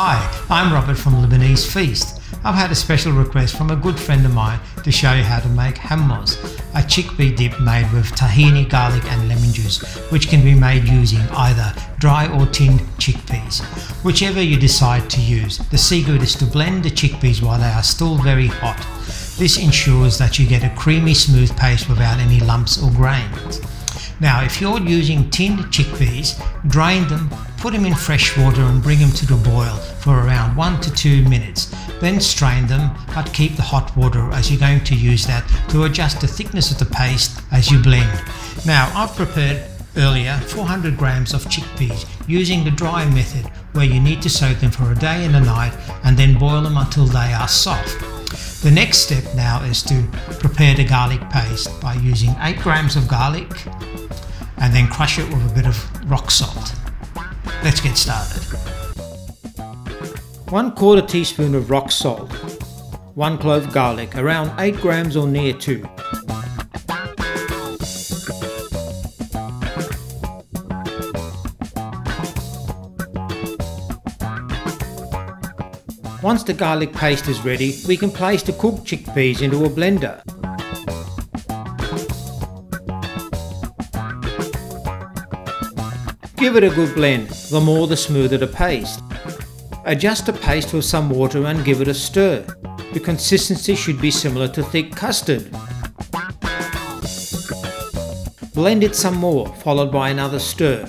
Hi, I'm Robert from Lebanese Feast. I've had a special request from a good friend of mine to show you how to make hummus, a chickpea dip made with tahini, garlic and lemon juice, which can be made using either dry or tinned chickpeas. Whichever you decide to use, the secret is to blend the chickpeas while they are still very hot. This ensures that you get a creamy smooth paste without any lumps or grains. Now if you're using tinned chickpeas, drain them, put them in fresh water and bring them to the boil for around 1 to 2 minutes. Then strain them but keep the hot water as you're going to use that to adjust the thickness of the paste as you blend. Now I've prepared earlier 400 grams of chickpeas using the dry method where you need to soak them for a day and a night and then boil them until they are soft. The next step now is to prepare the garlic paste by using 8 grams of garlic and then crush it with a bit of rock salt. Let's get started. 1 quarter teaspoon of rock salt, 1 clove garlic, around 8 grams or near 2. Once the garlic paste is ready, we can place the cooked chickpeas into a blender. Give it a good blend, the more the smoother the paste. Adjust the paste with some water and give it a stir. The consistency should be similar to thick custard. Blend it some more, followed by another stir.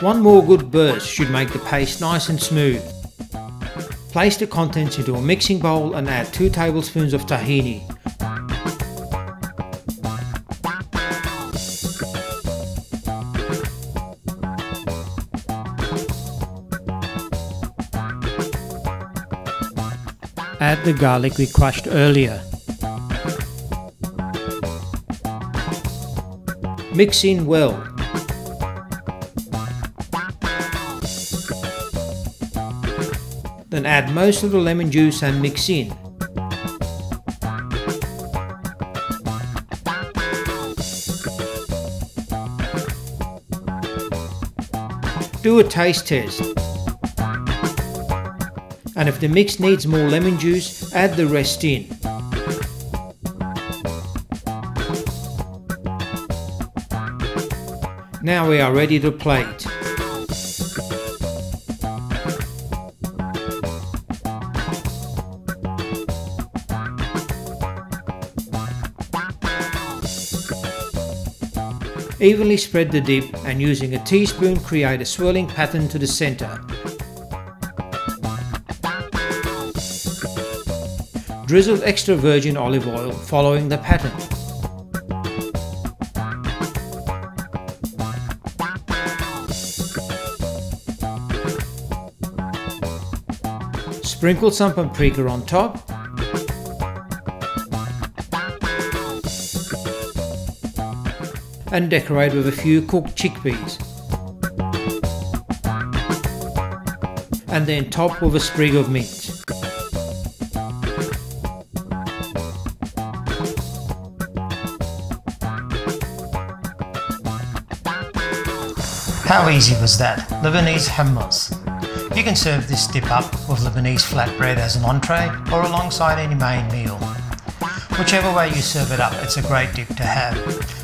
One more good burst should make the paste nice and smooth. Place the contents into a mixing bowl and add 2 tablespoons of tahini. Add the garlic we crushed earlier. Mix in well. Then add most of the lemon juice and mix in. Do a taste test. And if the mix needs more lemon juice, add the rest in. Now we are ready to plate. Evenly spread the dip and using a teaspoon create a swirling pattern to the center. Drizzle extra virgin olive oil following the pattern. Sprinkle some paprika on top and decorate with a few cooked chickpeas. And then top with a sprig of mint. How easy was that? Lebanese hummus. You can serve this dip up with Lebanese flatbread as an entree or alongside any main meal. Whichever way you serve it up, it's a great dip to have.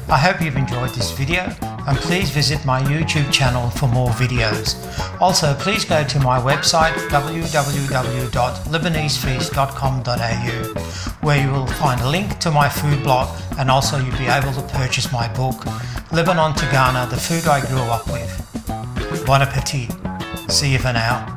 I hope you've enjoyed this video and please visit my YouTube channel for more videos. Also, please go to my website www.lebanesefeast.com.au where you will find a link to my food blog and also you'll be able to purchase my book, Lebanon to Ghana, the food I grew up with. Bon appetit. See you for now.